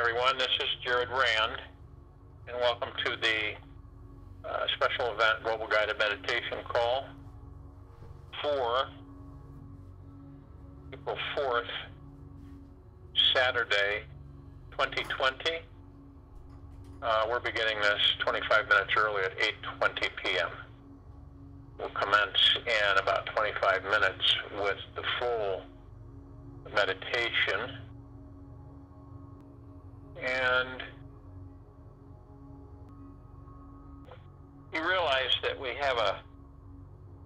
everyone. This is Jared Rand, and welcome to the uh, special event Global Guided Meditation Call for April 4th, Saturday, 2020. Uh, we're beginning this 25 minutes early at 8.20 p.m. We'll commence in about 25 minutes with the full meditation and you realize that we have a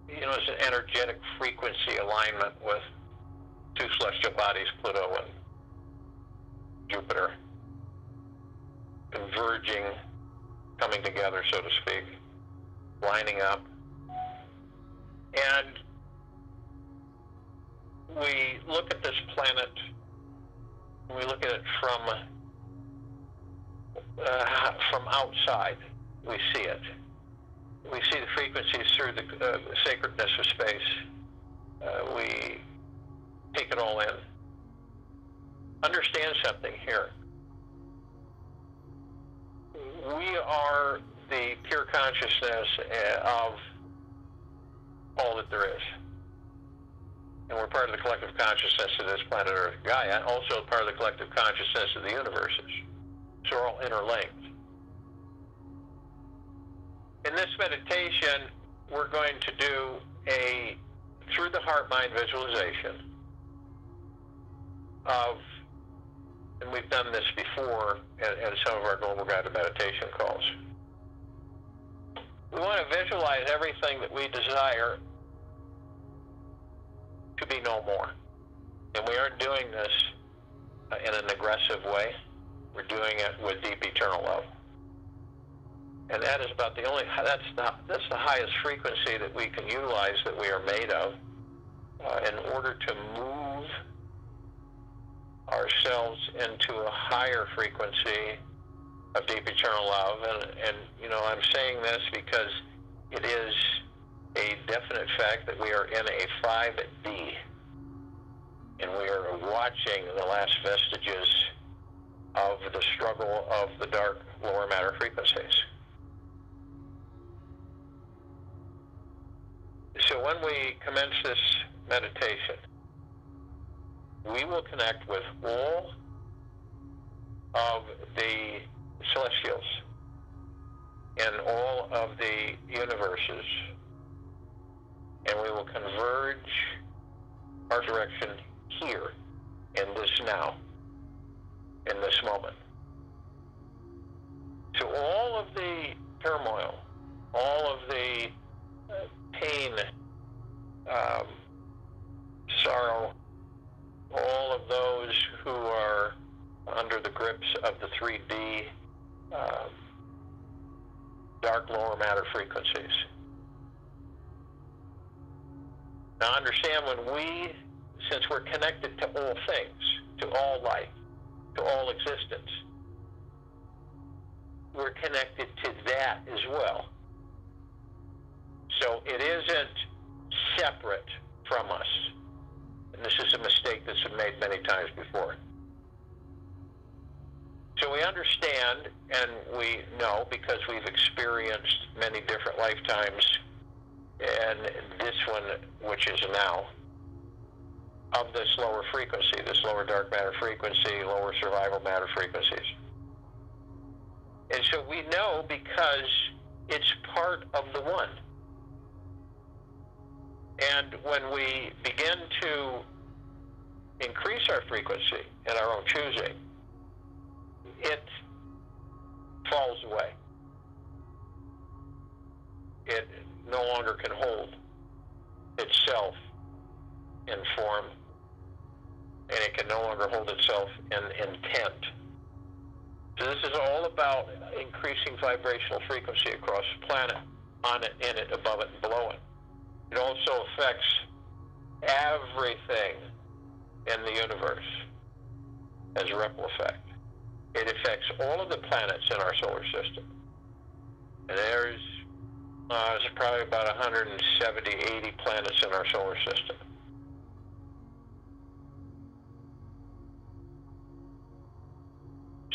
you know it's an energetic frequency alignment with two celestial bodies pluto and jupiter converging coming together so to speak lining up. And we look at this planet we look at it from uh, from outside. We see it. We see the frequencies through the uh, sacredness of space. Uh, we take it all in. Understand something here. We are the pure consciousness uh, of all that there is and we're part of the collective consciousness of this planet Earth, Gaia, also part of the collective consciousness of the universes. We're all interlinked. In this meditation, we're going to do a through the heart mind visualization of, and we've done this before at, at some of our global guided meditation calls. We want to visualize everything that we desire to be no more. And we aren't doing this uh, in an aggressive way. We're doing it with deep eternal love. And that is about the only, that's the, that's the highest frequency that we can utilize that we are made of uh, in order to move ourselves into a higher frequency of deep eternal love. And, and, you know, I'm saying this because it is a definite fact that we are in a 5D, and we are watching the last vestiges of the struggle of the dark lower matter frequencies. So when we commence this meditation, we will connect with all of the celestials and all of the universes and we will converge our direction here in this now, in this moment. To all of the turmoil, all of the uh, pain, um, sorrow, all of those who are under the grips of the 3D um, dark lower matter frequencies Now understand when we, since we're connected to all things, to all life, to all existence, we're connected to that as well. So it isn't separate from us. And this is a mistake that's been made many times before. So we understand and we know because we've experienced many different lifetimes and this one, which is now, of this lower frequency, this lower dark matter frequency, lower survival matter frequencies. And so we know because it's part of the one. And when we begin to increase our frequency in our own choosing, it falls away. It no longer can hold itself in form, and it can no longer hold itself in intent. So this is all about increasing vibrational frequency across the planet, on it, in it, above it, and below it. It also affects everything in the universe as a ripple effect. It affects all of the planets in our solar system. And there's uh, there's probably about 170, 80 planets in our solar system.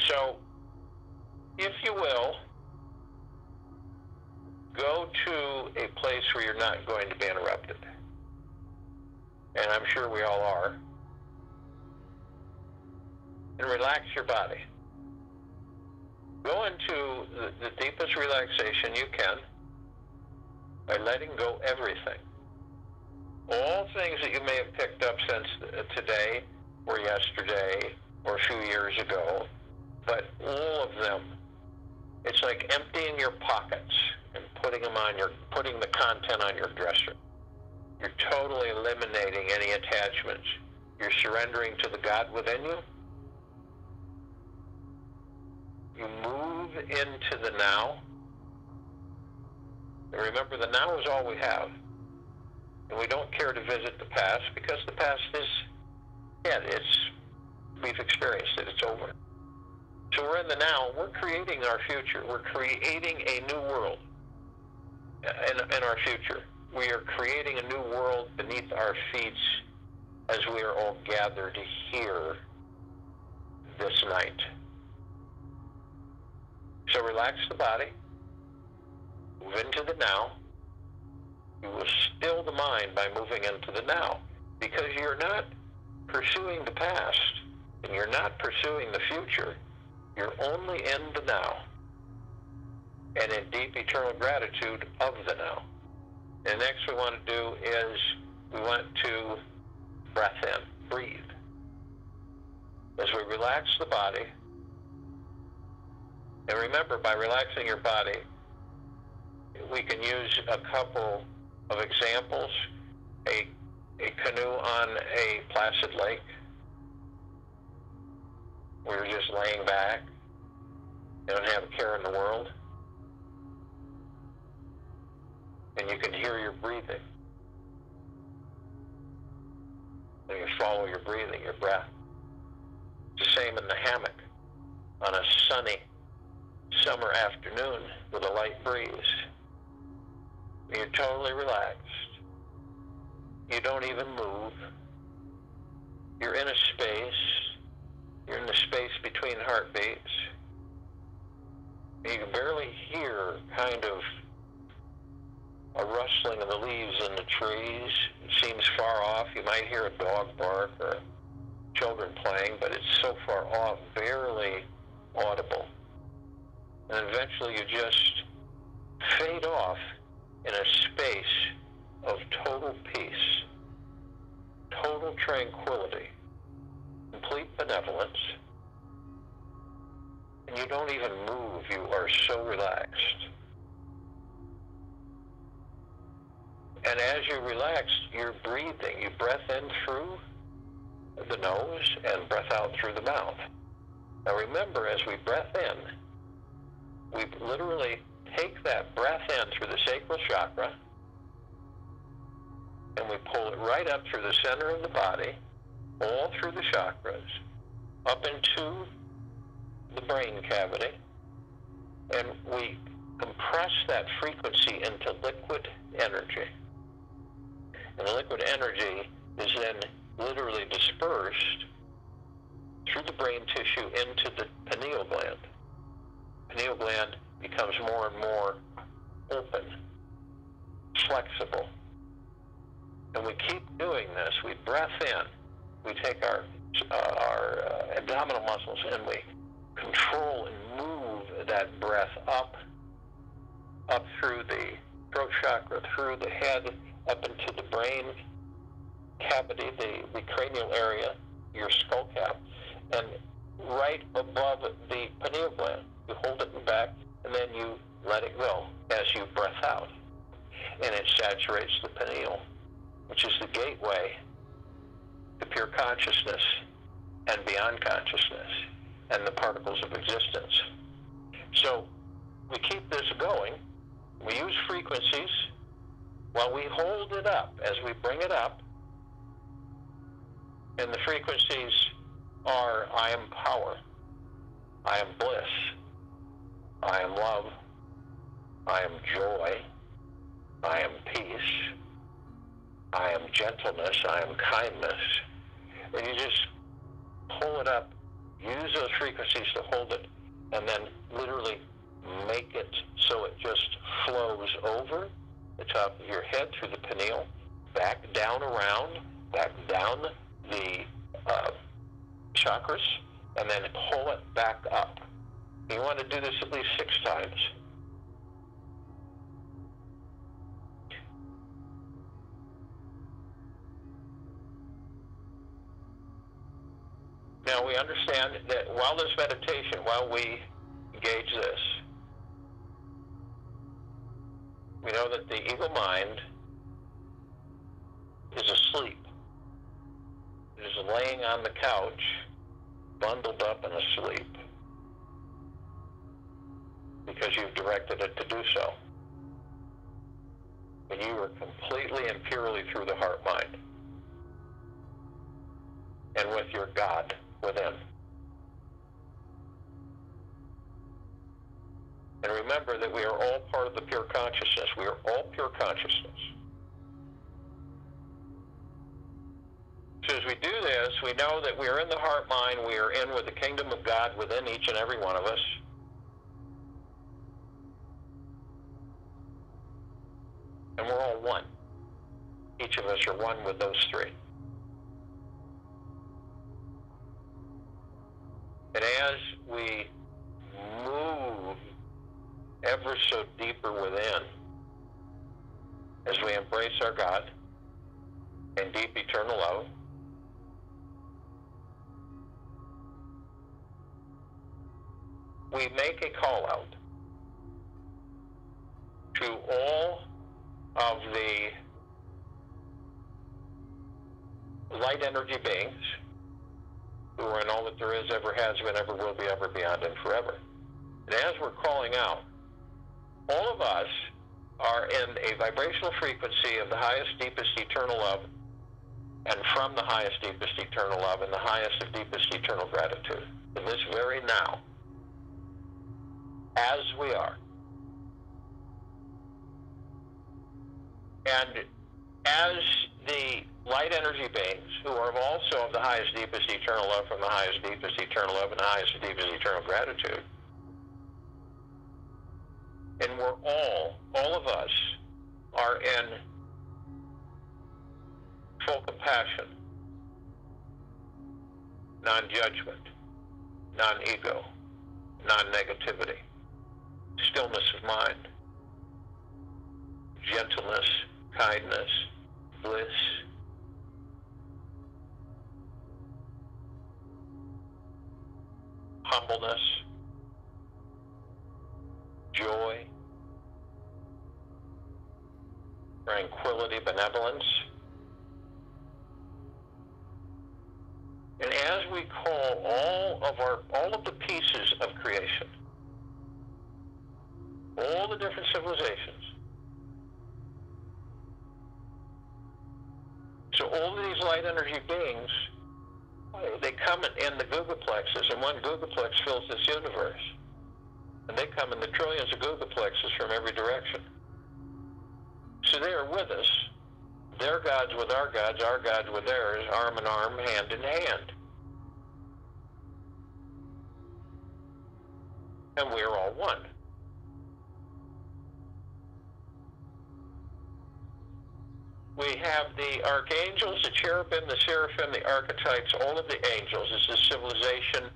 So if you will, go to a place where you're not going to be interrupted. And I'm sure we all are. And relax your body. Go into the, the deepest relaxation you can by letting go everything. All things that you may have picked up since today or yesterday or a few years ago, but all of them. It's like emptying your pockets and putting them on your putting the content on your dresser. You're totally eliminating any attachments. You're surrendering to the God within you. You move into the now. And remember, the now is all we have. And we don't care to visit the past because the past is, yeah, it's, we've experienced it, it's over. So we're in the now, we're creating our future. We're creating a new world in, in our future. We are creating a new world beneath our feet as we are all gathered here this night. So relax the body, move into the now. You will still the mind by moving into the now because you're not pursuing the past and you're not pursuing the future. You're only in the now and in deep eternal gratitude of the now. And next we want to do is we want to breath in, breathe. As we relax the body, and remember, by relaxing your body, we can use a couple of examples. A, a canoe on a placid lake, where you're just laying back, you don't have a care in the world, and you can hear your breathing. And you follow your breathing, your breath. It's the same in the hammock on a sunny summer afternoon with a light breeze. You're totally relaxed. You don't even move. You're in a space. You're in the space between heartbeats. You can barely hear kind of a rustling of the leaves in the trees. It seems far off. You might hear a dog bark or children playing, but it's so far off, barely audible. And eventually you just fade off in a space of total peace, total tranquility, complete benevolence. And you don't even move. You are so relaxed. And as you relax, you're breathing. You breath in through the nose and breath out through the mouth. Now remember, as we breath in, we literally take that breath in through the sacral chakra and we pull it right up through the center of the body, all through the chakras, up into the brain cavity, and we compress that frequency into liquid energy. And the liquid energy is then literally dispersed through the brain tissue into the pineal gland pineal gland becomes more and more open, flexible. And we keep doing this. We breath in. We take our, uh, our uh, abdominal muscles and we control and move that breath up, up through the throat chakra, through the head, up into the brain cavity, the, the cranial area, your skull cap, and right above the pineal gland you hold it back, and then you let it go as you breath out. And it saturates the pineal, which is the gateway to pure consciousness and beyond consciousness and the particles of existence. So we keep this going. We use frequencies while we hold it up as we bring it up. And the frequencies are I am power, I am bliss, I am love. I am joy. I am peace. I am gentleness. I am kindness. And you just pull it up, use those frequencies to hold it, and then literally make it so it just flows over the top of your head through the pineal, back down around, back down the uh, chakras, and then pull it back up. You want to do this at least six times. Now we understand that while this meditation, while we engage this, we know that the ego mind is asleep. It is laying on the couch, bundled up and asleep, because you've directed it to do so. But you are completely and purely through the heart mind and with your God within. And remember that we are all part of the pure consciousness. We are all pure consciousness. So as we do this, we know that we are in the heart mind, we are in with the kingdom of God within each and every one of us. And we're all one. Each of us are one with those three. And as we move ever so deeper within, as we embrace our God and deep eternal love, we make a call out to all of the light energy beings who are in all that there is, ever has been, ever will be, ever beyond, and forever. And as we're calling out, all of us are in a vibrational frequency of the highest, deepest, eternal love, and from the highest, deepest, eternal love, and the highest of deepest, eternal gratitude. In this very now, as we are. And as the light energy beings who are also of the highest, deepest, eternal love from the highest, deepest, eternal love and the highest, deepest, eternal gratitude, and we're all, all of us, are in full compassion, non judgment, non ego, non negativity, stillness of mind, gentleness, kindness, bliss. Humbleness, joy, tranquility, benevolence. And as we call all of our all of the pieces of creation, all the different civilizations, so all of these light energy beings, they come in the googolplexes, and one googolplex fills this universe. And they come in the trillions of googolplexes from every direction. So they are with us. Their gods with our gods, our gods with theirs, arm in arm, hand in hand. And we're all one. We have the archangels, the cherubim, the seraphim, the archetypes, all of the angels. This is civilization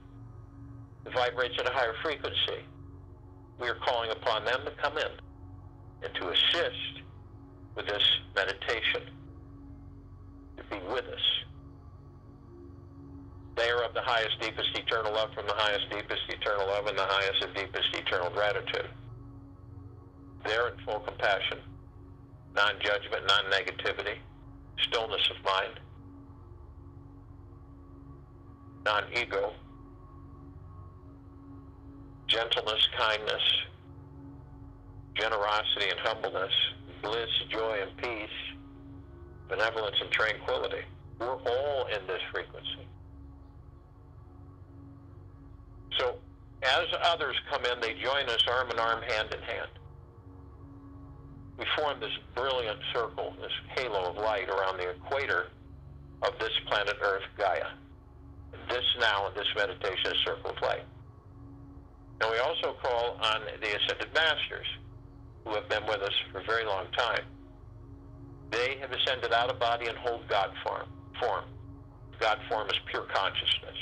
that vibrates at a higher frequency. We are calling upon them to come in and to assist with this meditation, to be with us. They are of the highest, deepest eternal love from the highest, deepest eternal love and the highest and deepest eternal gratitude. They're in full compassion, non judgment, non negativity, stillness of mind, non ego, gentleness, kindness, generosity and humbleness, bliss, joy, and peace, benevolence, and tranquility. We're all in this frequency. So as others come in, they join us arm in arm, hand in hand. We form this brilliant circle, this halo of light around the equator of this planet Earth, Gaia. This now in this meditation is circle of light. And we also call on the ascended masters who have been with us for a very long time. They have ascended out of body and hold God form. form. God form is pure consciousness.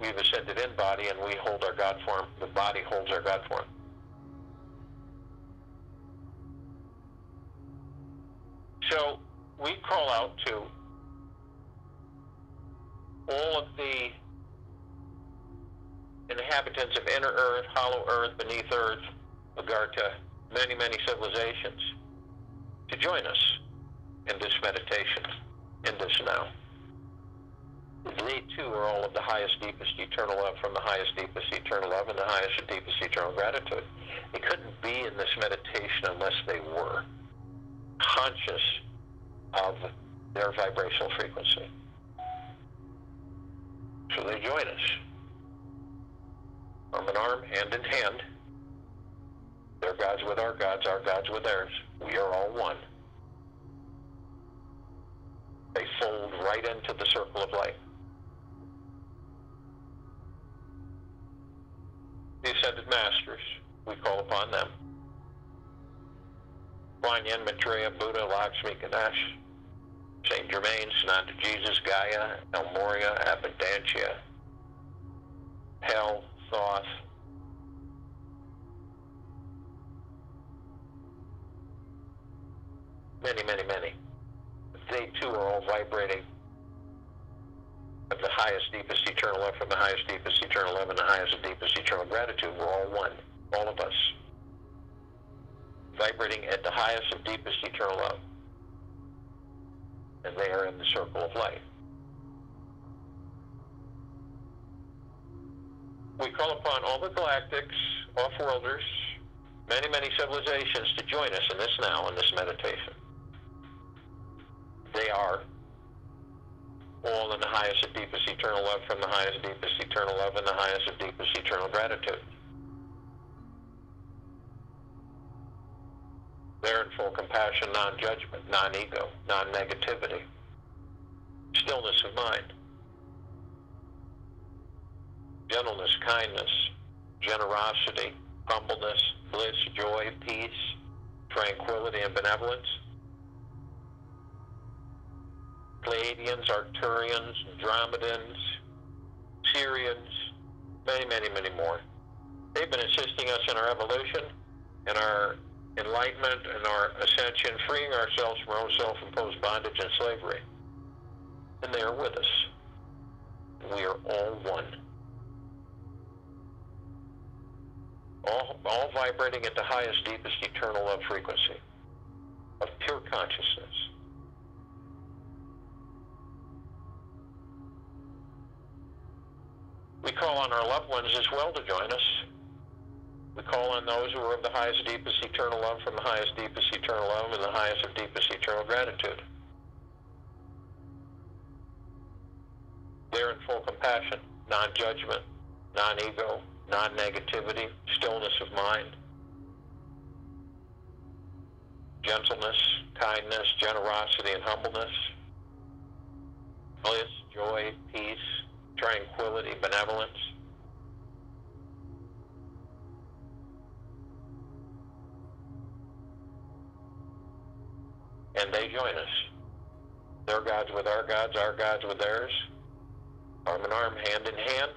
We've ascended in body and we hold our God form. The body holds our God form. So we call out to all of the inhabitants of inner earth, hollow earth, beneath earth, Agartha, many, many civilizations, to join us in this meditation, in this now. They too are all of the highest, deepest eternal love from the highest, deepest eternal love and the highest deepest eternal gratitude. They couldn't be in this meditation unless they were conscious of their vibrational frequency. So they join us. Arm in arm, hand in hand. Their gods with our gods, our gods with theirs. We are all one. They fold right into the circle of light. The Ascended Masters, we call upon them. Kuan Yin, Maitreya, Buddha, Lakshmi, Ganesh, Saint Germain, Sananda Jesus, Gaia, El Morya, Abundantia, Hell, Thoth, many, many, many. They too are all vibrating of the highest, deepest eternal love from the highest, deepest eternal love and the highest and deepest eternal gratitude. We're all one, all of us. Vibrating at the highest and deepest eternal love. And they are in the circle of light. We call upon all the galactics, off-worlders, many, many civilizations to join us in this now, in this meditation. They are all in the highest and deepest eternal love from the highest deepest eternal love and the highest and deepest eternal gratitude. They're in full compassion, non-judgment, non-ego, non-negativity, stillness of mind, gentleness, kindness, generosity, humbleness, bliss, joy, peace, tranquility, and benevolence. Pleiadians, Arcturians, Andromedans, Sirians, many, many, many more. They've been assisting us in our evolution, in our enlightenment, and our ascension, freeing ourselves from our own self-imposed bondage and slavery. And they are with us. We are all one. All, all vibrating at the highest, deepest eternal love frequency of pure consciousness. We call on our loved ones as well to join us. We call on those who are of the highest, deepest eternal love from the highest, deepest eternal love and the highest of deepest eternal gratitude. They're in full compassion, non-judgment, non-ego, non-negativity, stillness of mind, gentleness, kindness, generosity, and humbleness, bliss, joy, peace, tranquility, benevolence. Join us. Their gods with our gods, our gods with theirs, arm in arm, hand in hand.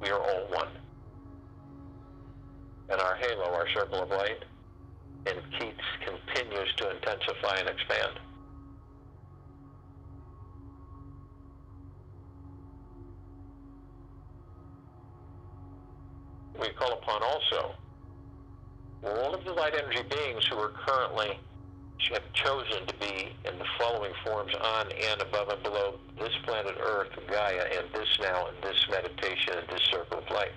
We are all one. And our halo, our circle of light, and keeps continues to intensify and expand. we call upon also all of the light energy beings who are currently have chosen to be in the following forms on and above and below this planet Earth, Gaia, and this now, and this meditation, and this circle of light.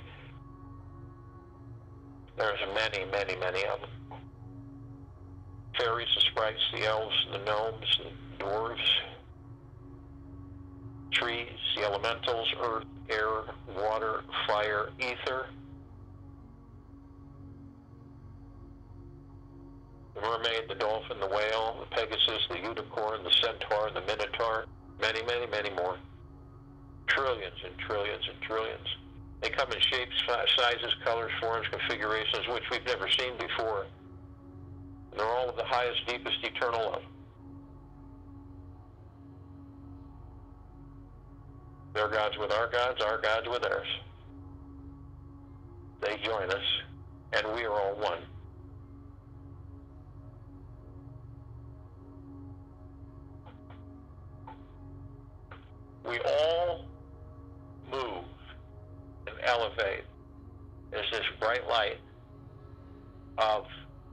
There's many, many, many of them. Fairies, the sprites, the elves, the gnomes, the dwarves, trees, the elementals, earth, air, water, fire, ether, the mermaid, the dolphin, the whale, the pegasus, the unicorn, the centaur, the minotaur, many, many, many more. Trillions and trillions and trillions. They come in shapes, sizes, colors, forms, configurations, which we've never seen before. And they're all of the highest, deepest, eternal love. Their gods with our gods, our gods with theirs. They join us, and we are all one. We all move and elevate as this bright light of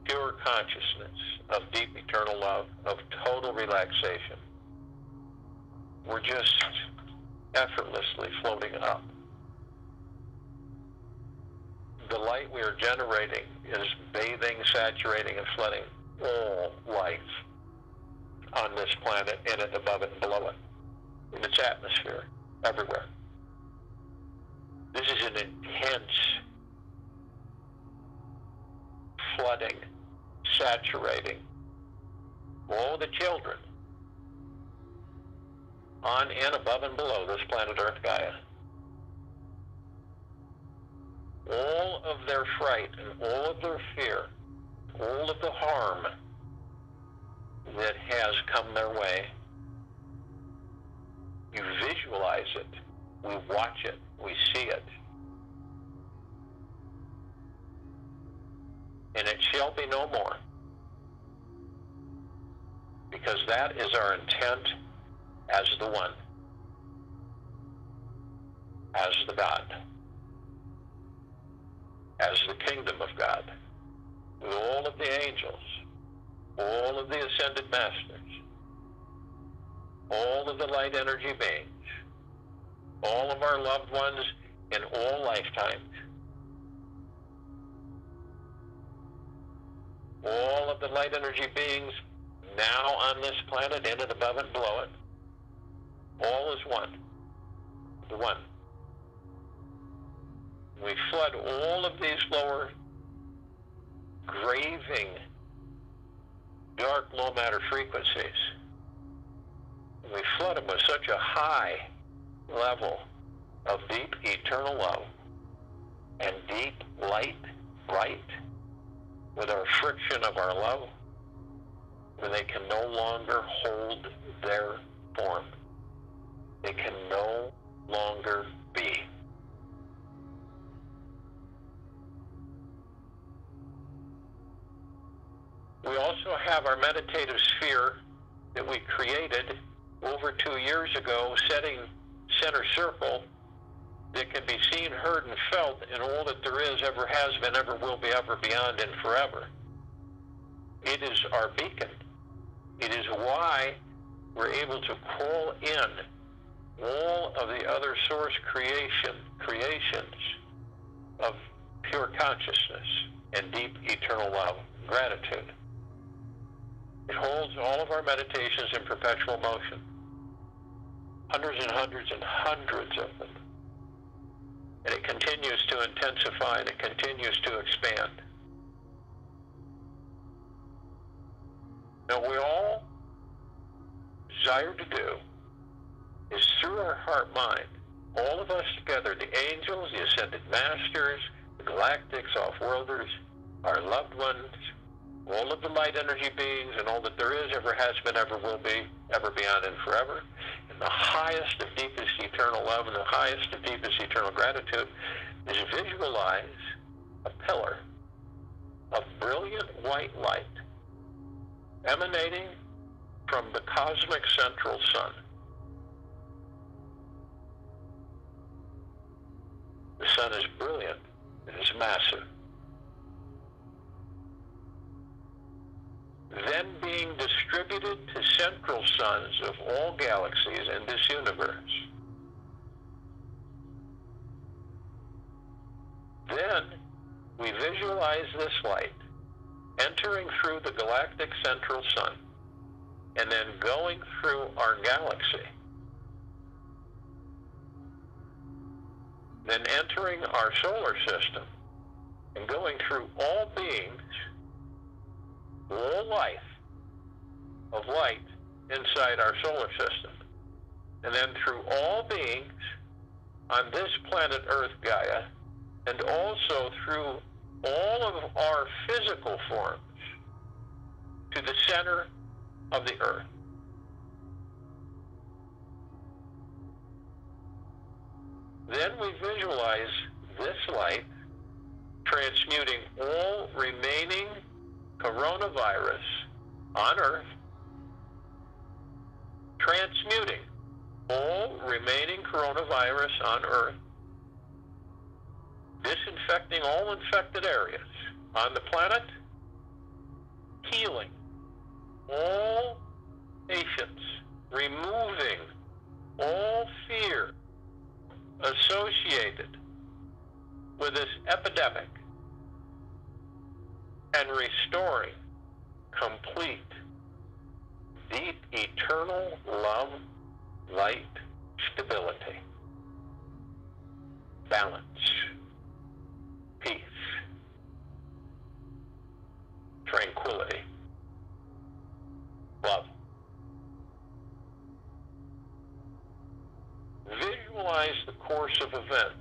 pure consciousness, of deep eternal love, of total relaxation. We're just effortlessly floating up. The light we are generating is bathing, saturating, and flooding all life on this planet, in it, above it, and below it, in its atmosphere, everywhere. This is an intense flooding, saturating all the children on and above and below this planet Earth Gaia. All of their fright and all of their fear, all of the harm that has come their way, it, we watch it, we see it. And it shall be no more. Because that is our intent as the one, as the God, as the kingdom of God, with all of the angels, all of the ascended masters, all of the light energy beings, all of our loved ones in all lifetimes, all of the light energy beings now on this planet, in above it, below it, all is one. The one. We flood all of these lower graving dark low matter frequencies. We flood them with such a high level of deep eternal love and deep light, right, with our friction of our love, where they can no longer hold their form. They can no longer be. We also have our meditative sphere that we created over two years ago, setting center circle that can be seen, heard, and felt in all that there is, ever has been, ever will be, ever beyond, and forever. It is our beacon. It is why we're able to call in all of the other source creation creations of pure consciousness and deep eternal love, gratitude. It holds all of our meditations in perpetual motion. Hundreds and hundreds and hundreds of them. And it continues to intensify and it continues to expand. Now we all desire to do is through our heart mind, all of us together, the angels, the ascended masters, the galactics, off-worlders, our loved ones, all of the light energy beings, and all that there is, ever has been, ever will be, ever beyond and forever, the highest of deepest eternal love and the highest of deepest eternal gratitude is visualize a pillar of brilliant white light emanating from the cosmic central sun. The sun is brilliant. It is massive. Then being distributed to central suns of all galaxies galactic central sun and then going through our galaxy. Then entering our solar system and going through all beings, all life of light inside our solar system, and then through all beings on this planet Earth, Gaia, and also through all of our physical forms to the center of the Earth. Then we visualize this light transmuting all remaining coronavirus on Earth, transmuting all remaining coronavirus on Earth, disinfecting all infected areas on the planet, healing all patients, removing all fear associated with this epidemic and restoring complete, deep, eternal love, light, stability, balance, course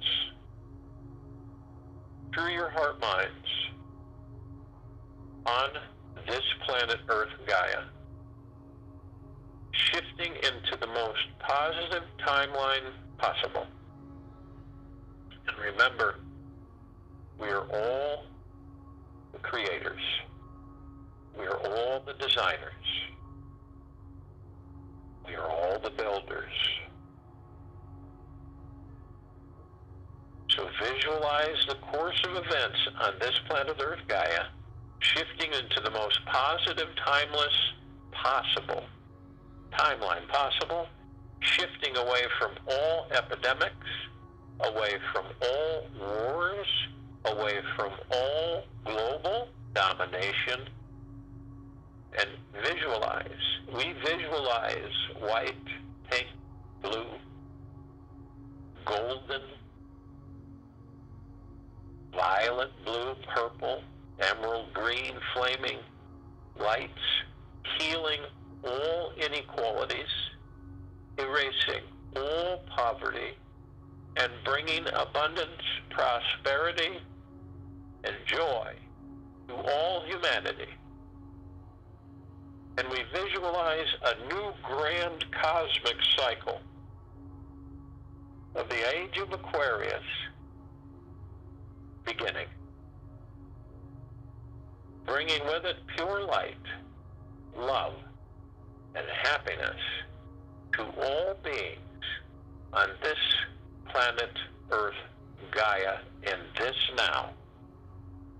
into the most positive, timeless possible timeline possible, shifting away from all epidemics, away from all wars, away from all global domination, and visualize. We visualize white, pink, blue, golden, violet, blue, purple, emerald green, flaming lights, healing all inequalities, erasing all poverty, and bringing abundance, prosperity, and joy to all humanity. And we visualize a new grand cosmic cycle of the age of Aquarius beginning bringing with it pure light, love, and happiness to all beings on this planet Earth, Gaia, in this now,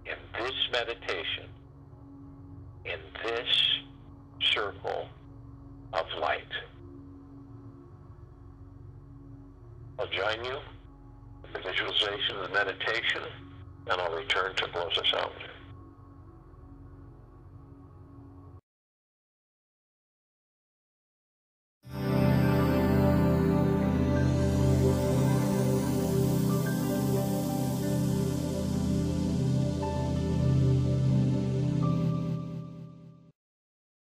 in this meditation, in this circle of light. I'll join you in the visualization and the meditation, and I'll return to close us out.